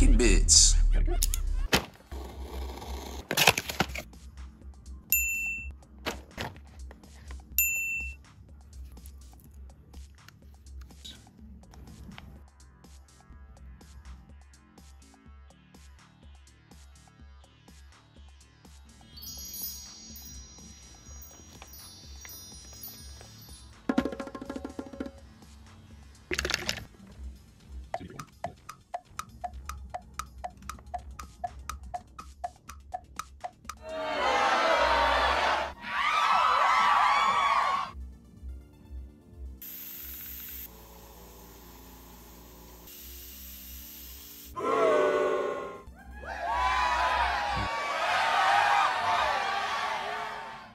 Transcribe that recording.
fucking bits.